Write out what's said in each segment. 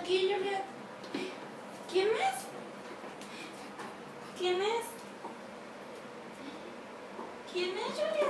aquí, Juliet. ¿Quién es? ¿Quién es? ¿Quién es, Juliet?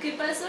¿Qué pasó?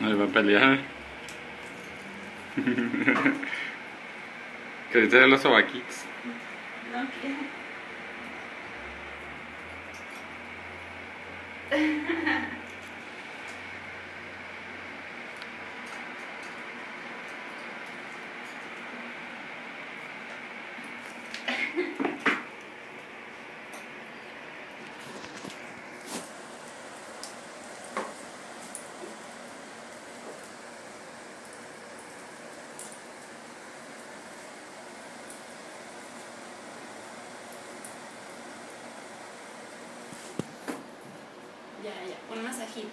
No iba a pelear. que ahorita de los sobaquitos. No quiero. keep.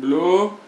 blue